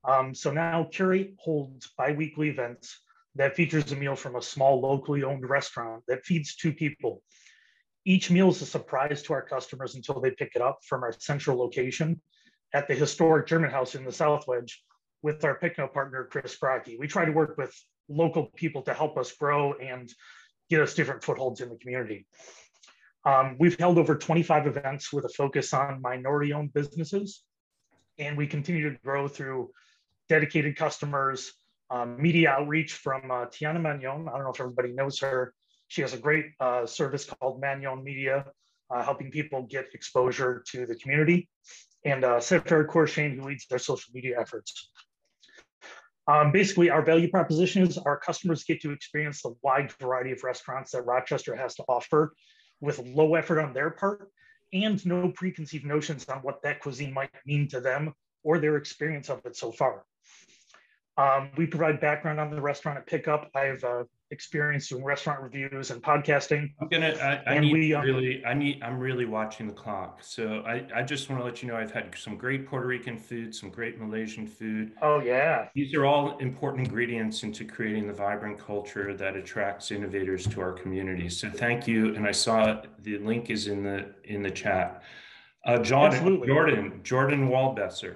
Um, so now Curate holds biweekly events that features a meal from a small locally owned restaurant that feeds two people. Each meal is a surprise to our customers until they pick it up from our central location at the historic German house in the South Wedge with our Pickno partner, Chris Crocky. We try to work with local people to help us grow and get us different footholds in the community. Um, we've held over 25 events with a focus on minority owned businesses, and we continue to grow through dedicated customers, um, media outreach from uh, Tiana Magnon. I don't know if everybody knows her. She has a great uh, service called Magnon Media, uh, helping people get exposure to the community, and uh, Sarah Corshane, who leads their social media efforts. Um, basically, our value proposition is our customers get to experience the wide variety of restaurants that Rochester has to offer with low effort on their part and no preconceived notions on what that cuisine might mean to them or their experience of it so far. Um, we provide background on the restaurant at Pickup. I've uh, experience doing restaurant reviews and podcasting. I'm gonna. I, I need we, um, really. I need. I'm really watching the clock. So I. I just want to let you know I've had some great Puerto Rican food, some great Malaysian food. Oh yeah. These are all important ingredients into creating the vibrant culture that attracts innovators to our community. So thank you. And I saw the link is in the in the chat. Uh, Jordan. Absolutely. Jordan. Jordan Walbesser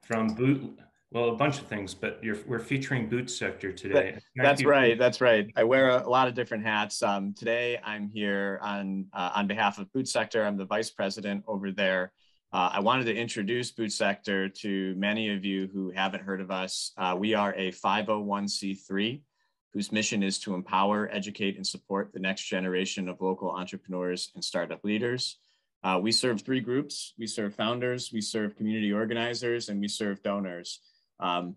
from Boot well, a bunch of things, but we're featuring Boot Sector today. That, that's right. That's right. I wear a, a lot of different hats. Um, today, I'm here on uh, on behalf of Boot Sector. I'm the vice president over there. Uh, I wanted to introduce Boot Sector to many of you who haven't heard of us. Uh, we are a 501c3 whose mission is to empower, educate, and support the next generation of local entrepreneurs and startup leaders. Uh, we serve three groups. We serve founders, we serve community organizers, and we serve donors. Um,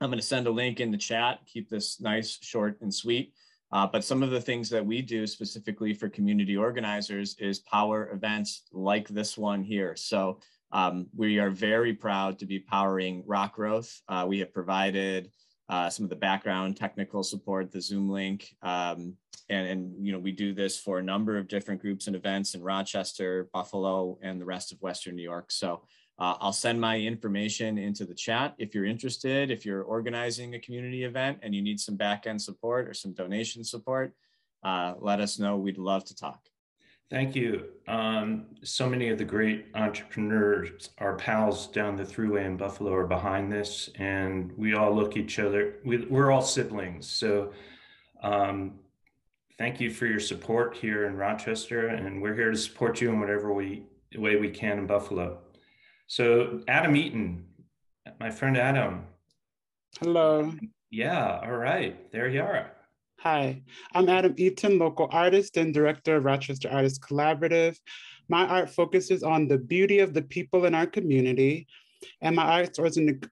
I'm going to send a link in the chat, keep this nice, short, and sweet. Uh, but some of the things that we do specifically for community organizers is power events like this one here. So um, we are very proud to be powering RocGrowth. Uh, we have provided uh, some of the background technical support, the Zoom link, um, and, and you know we do this for a number of different groups and events in Rochester, Buffalo, and the rest of Western New York. So uh, I'll send my information into the chat if you're interested. If you're organizing a community event and you need some back end support or some donation support, uh, let us know. We'd love to talk. Thank you. Um, so many of the great entrepreneurs, our pals down the thruway in Buffalo, are behind this, and we all look each other. We, are all siblings. So, um, thank you for your support here in Rochester, and we're here to support you in whatever we, way we can in Buffalo. So Adam Eaton, my friend Adam. Hello. Yeah, all right. There you are. Hi, I'm Adam Eaton, local artist and director of Rochester Artists Collaborative. My art focuses on the beauty of the people in our community. And my arts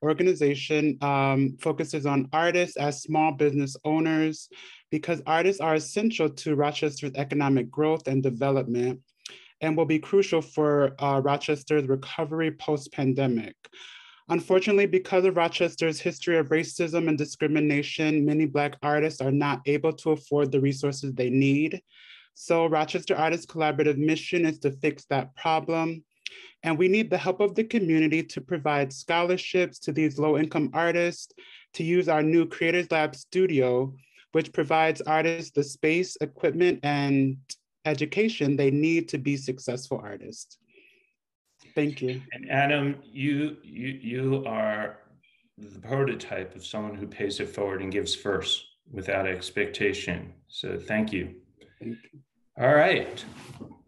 organization um, focuses on artists as small business owners because artists are essential to Rochester's economic growth and development and will be crucial for uh, Rochester's recovery post-pandemic. Unfortunately, because of Rochester's history of racism and discrimination, many Black artists are not able to afford the resources they need. So Rochester Artists Collaborative mission is to fix that problem. And we need the help of the community to provide scholarships to these low income artists to use our new Creators Lab studio, which provides artists the space, equipment, and education they need to be successful artists. Thank you. And Adam, you you you are the prototype of someone who pays it forward and gives first without expectation. So thank you. Thank you. All right.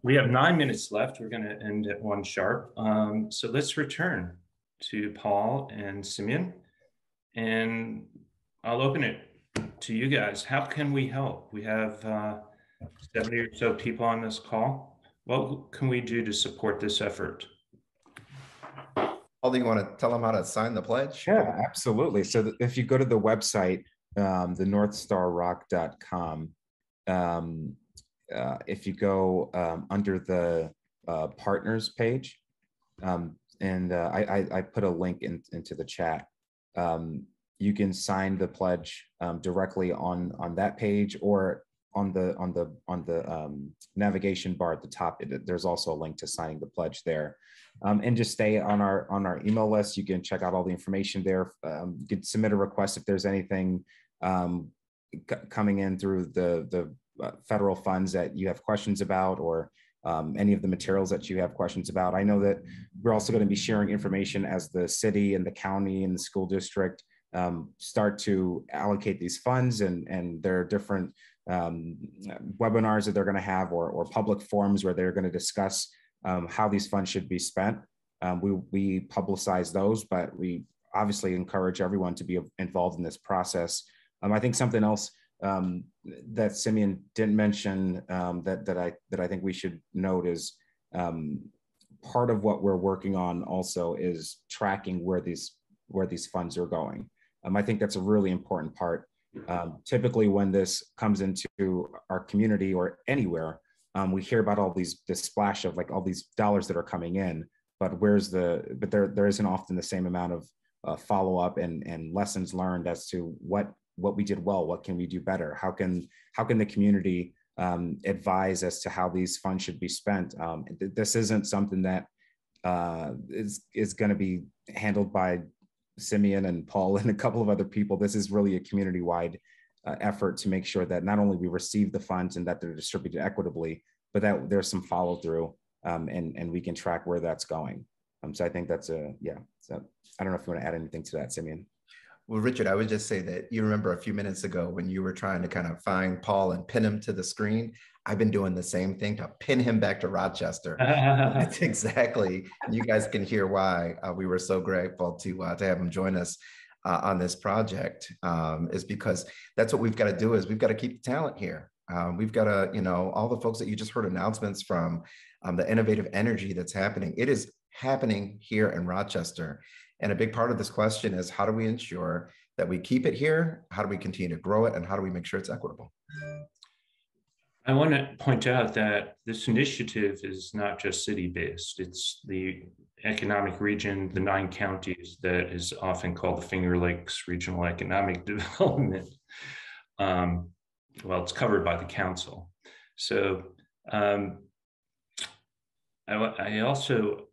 We have nine minutes left. We're going to end at one sharp. Um, so let's return to Paul and Simeon. And I'll open it to you guys. How can we help? We have uh, 70 or so people on this call. What can we do to support this effort? Paul, do you want to tell them how to sign the pledge? Yeah, absolutely. So if you go to the website, um, the northstarrock.com, um, uh, if you go um, under the uh, partners page, um, and uh, I, I, I, put a link in, into the chat, um, you can sign the pledge um, directly on, on that page or on the on the on the um, navigation bar at the top it, there's also a link to signing the pledge there. Um, and just stay on our on our email list. You can check out all the information there. Um, you can submit a request if there's anything um, coming in through the the uh, federal funds that you have questions about or um, any of the materials that you have questions about. I know that we're also going to be sharing information as the city and the county and the school district um, start to allocate these funds and, and there are different um, webinars that they're going to have or, or public forums where they're going to discuss um, how these funds should be spent. Um, we, we publicize those, but we obviously encourage everyone to be involved in this process. Um, I think something else um, that Simeon didn't mention um, that that I that I think we should note is um, part of what we're working on also is tracking where these where these funds are going. Um, I think that's a really important part. Um, typically, when this comes into our community or anywhere, um, we hear about all these this splash of like all these dollars that are coming in, but where's the but there there isn't often the same amount of uh, follow up and and lessons learned as to what what we did well what can we do better? How can how can the community um, advise as to how these funds should be spent? Um, th this isn't something that uh, is is going to be handled by simeon and paul and a couple of other people this is really a community wide uh, effort to make sure that not only we receive the funds and that they're distributed equitably but that there's some follow through um, and and we can track where that's going. Um, so i think that's a yeah so i don't know if you want to add anything to that simeon well, Richard, I would just say that you remember a few minutes ago when you were trying to kind of find Paul and pin him to the screen. I've been doing the same thing to pin him back to Rochester. That's exactly. You guys can hear why uh, we were so grateful to uh, to have him join us uh, on this project. Um, is because that's what we've got to do. Is we've got to keep the talent here. Um, we've got to, you know, all the folks that you just heard announcements from, um, the innovative energy that's happening. It is happening here in Rochester. And a big part of this question is how do we ensure that we keep it here? How do we continue to grow it? And how do we make sure it's equitable? I want to point out that this initiative is not just city based, it's the economic region, the nine counties that is often called the Finger Lakes Regional Economic Development. Um, well, it's covered by the council. So um, I, I also,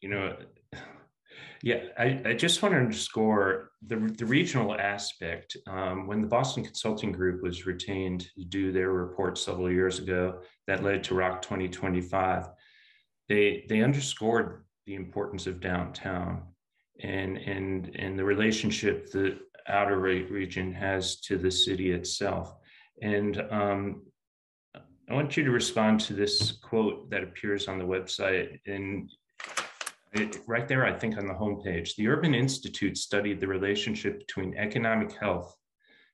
you know, yeah, I, I just want to underscore the, the regional aspect. Um, when the Boston Consulting Group was retained to do their report several years ago, that led to ROC 2025, they, they underscored the importance of downtown and, and, and the relationship the outer region has to the city itself. And um, I want you to respond to this quote that appears on the website. And it, right there, I think on the homepage, the Urban Institute studied the relationship between economic health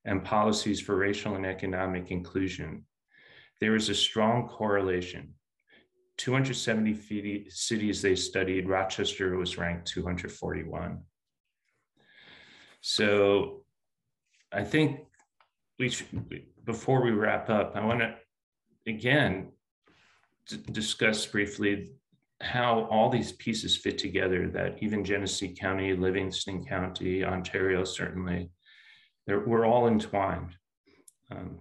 and policies for racial and economic inclusion. There is a strong correlation. 270 cities they studied, Rochester was ranked 241. So I think we should, before we wrap up, I want to again discuss briefly how all these pieces fit together that even Genesee County, Livingston County, Ontario, certainly, we're all entwined. Um,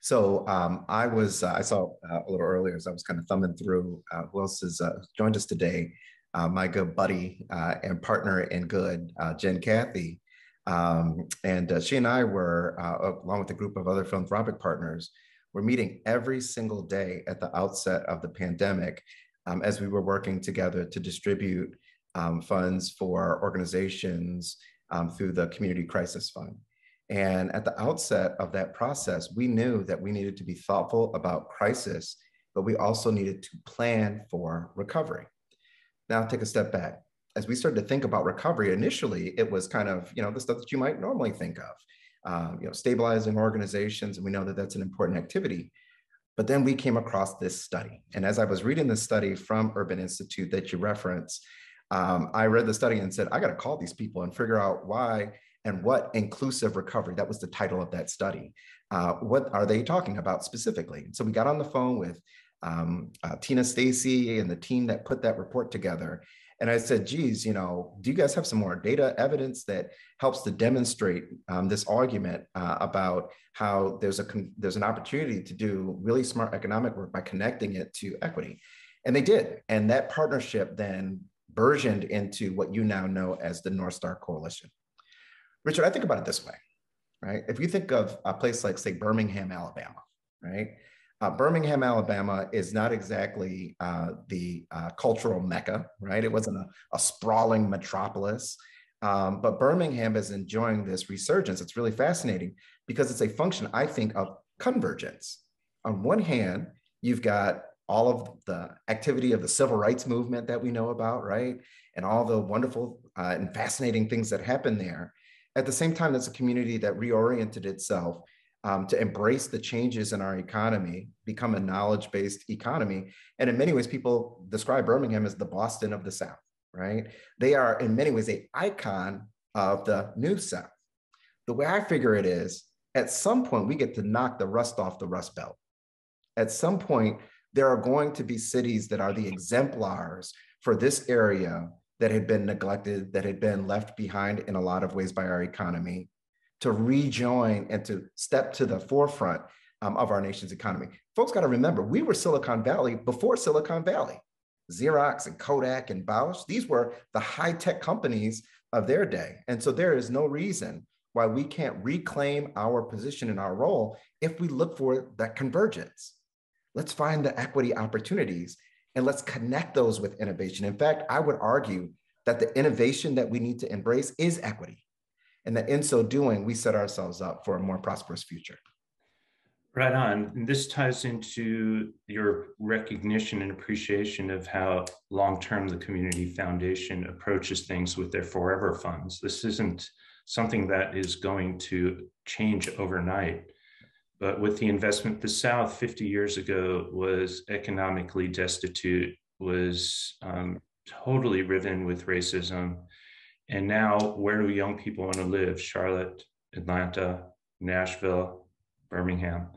so um, I was, uh, I saw uh, a little earlier as I was kind of thumbing through uh, who else has uh, joined us today. Uh, my good buddy uh, and partner in good, Jen Cathy. Um, and she and I were, along with a group of other philanthropic partners, we're meeting every single day at the outset of the pandemic um, as we were working together to distribute um, funds for organizations um, through the Community Crisis Fund. And at the outset of that process, we knew that we needed to be thoughtful about crisis, but we also needed to plan for recovery. Now, take a step back. As we started to think about recovery, initially it was kind of you know the stuff that you might normally think of, um, you know, stabilizing organizations, and we know that that's an important activity. But then we came across this study. And as I was reading the study from Urban Institute that you reference, um, I read the study and said, I got to call these people and figure out why and what inclusive recovery, that was the title of that study. Uh, what are they talking about specifically? so we got on the phone with um, uh, Tina Stacy and the team that put that report together. And I said, geez, you know, do you guys have some more data evidence that helps to demonstrate um, this argument uh, about how there's a there's an opportunity to do really smart economic work by connecting it to equity? And they did. And that partnership then burgeoned into what you now know as the North Star Coalition. Richard, I think about it this way, right? If you think of a place like, say, Birmingham, Alabama, right? Uh, Birmingham, Alabama is not exactly uh, the uh, cultural mecca, right? It wasn't a, a sprawling metropolis. Um, but Birmingham is enjoying this resurgence. It's really fascinating because it's a function, I think, of convergence. On one hand, you've got all of the activity of the civil rights movement that we know about, right? And all the wonderful uh, and fascinating things that happen there. At the same time, that's a community that reoriented itself um, to embrace the changes in our economy, become a knowledge based economy. And in many ways, people describe Birmingham as the Boston of the South, right? They are, in many ways, a icon of the New South. The way I figure it is, at some point, we get to knock the rust off the Rust Belt. At some point, there are going to be cities that are the exemplars for this area that had been neglected, that had been left behind in a lot of ways by our economy to rejoin and to step to the forefront um, of our nation's economy. Folks got to remember, we were Silicon Valley before Silicon Valley. Xerox and Kodak and Bausch, these were the high tech companies of their day. And so there is no reason why we can't reclaim our position and our role if we look for that convergence. Let's find the equity opportunities and let's connect those with innovation. In fact, I would argue that the innovation that we need to embrace is equity and that in so doing, we set ourselves up for a more prosperous future. Right on. And this ties into your recognition and appreciation of how long term the Community Foundation approaches things with their forever funds. This isn't something that is going to change overnight. But with the investment, the South 50 years ago was economically destitute, was um, totally riven with racism, and now, where do young people want to live? Charlotte, Atlanta, Nashville, Birmingham.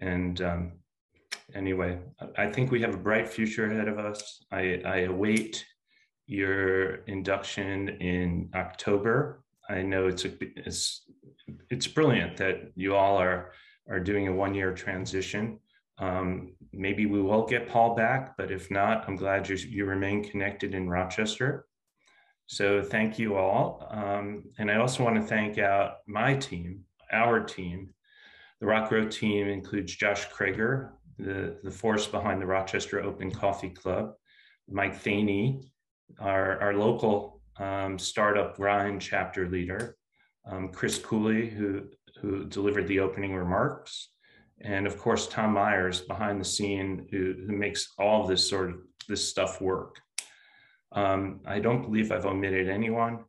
And um, anyway, I think we have a bright future ahead of us. I, I await your induction in October. I know it's a, it's it's brilliant that you all are are doing a one year transition. Um, maybe we will get Paul back, but if not, I'm glad you you remain connected in Rochester. So thank you all. Um, and I also want to thank out my team, our team. The RocGrowth team includes Josh Krager, the, the force behind the Rochester Open Coffee Club, Mike Thaney, our, our local um, startup grind chapter leader, um, Chris Cooley, who, who delivered the opening remarks, and of course, Tom Myers behind the scene, who, who makes all of this sort of this stuff work. Um, I don't believe I've omitted anyone.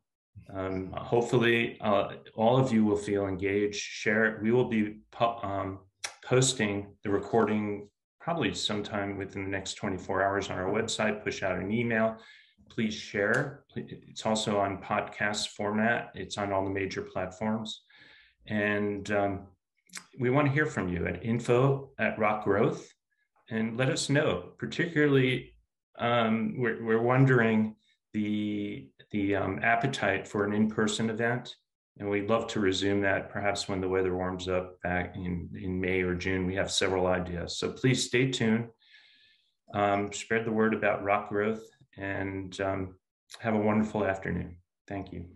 Um, hopefully, uh, all of you will feel engaged. Share it. We will be po um, posting the recording probably sometime within the next 24 hours on our website. Push out an email. Please share. It's also on podcast format. It's on all the major platforms. And um, we want to hear from you at info at RocGrowth and let us know, particularly um, we're, we're wondering the, the um, appetite for an in-person event. And we'd love to resume that perhaps when the weather warms up back in, in May or June. We have several ideas. So please stay tuned. Um, spread the word about rock growth and um, have a wonderful afternoon. Thank you.